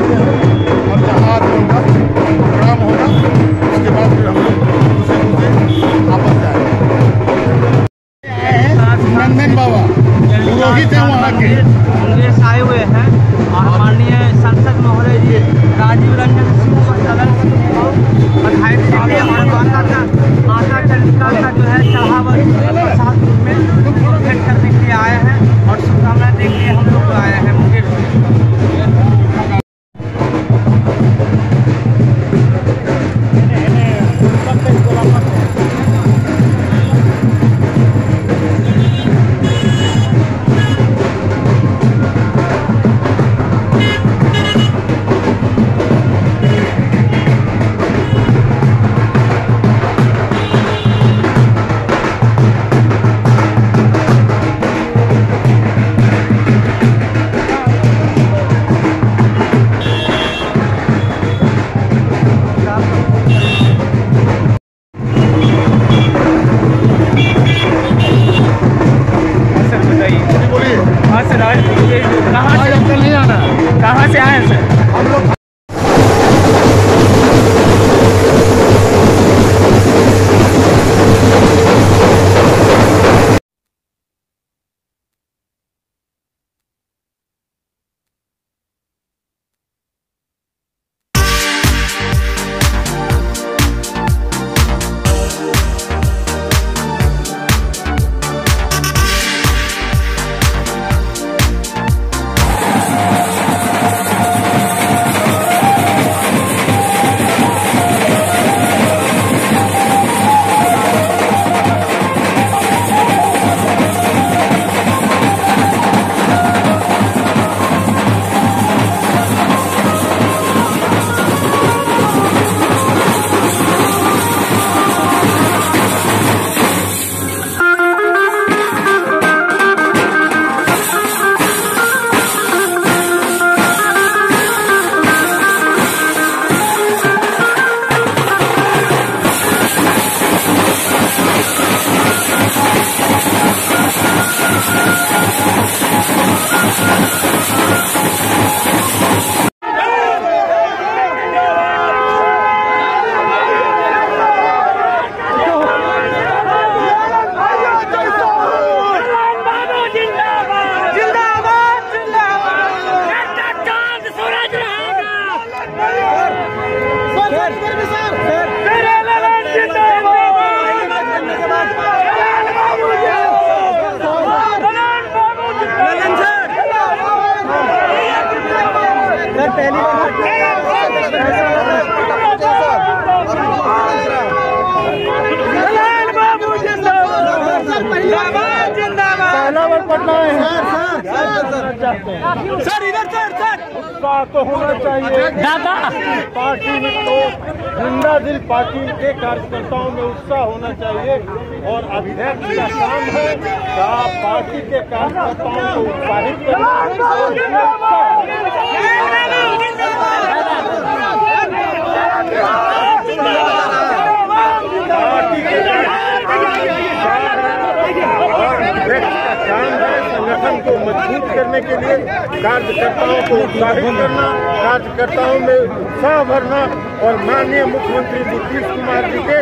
और जहाँ लोग नंदन बाबा पुरोहित हैं वहाँ के। कांग्रेस आए हुए हैं और माननीय सर इधर सर सर। उत्साह तो होना चाहिए। दादा। पार्टी में तो ज़िंदा दिल पार्टी के कार्यकर्ताओं में उत्साह होना चाहिए। और अध्यक्ष का काम है पार्टी के कार्यकर्ताओं को उत्साहित करें और उसमें उत्साह पार्टी के और अध्यक्ष का काम है संगठन को मज़बूत करने के लिए कार्यकर्ताओं को उत्साहित करना कार्यकर्ताओं में उत्साह भरना और माननीय मुख्यमंत्री नीतीश कुमार जी के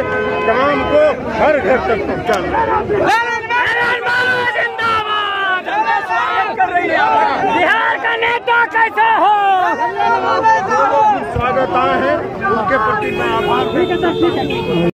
काम को हर घर तक पहुँचाना। बिहार का नेता कैसे हो स्वागत आए हैं उनके प्रति मैं आभार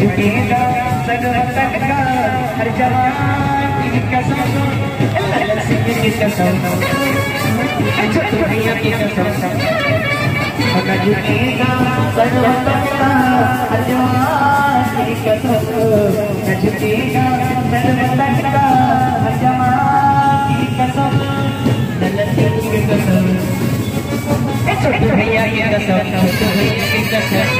झुकेगा सनवतन का हर जवान की कसम अल्लाह सिंह की कसम छोटू भैया की कसम मैं झुकेगा सनवतन का हर जवान की कसम झुकेगा सनवतन का हर जवान की कसम अल्लाह सिंह की कसम छोटू भैया की कसम भैया की कसम